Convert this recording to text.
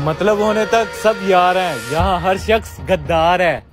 मतलब होने तक सब यार हैं। यहाँ हर शख्स गद्दार है।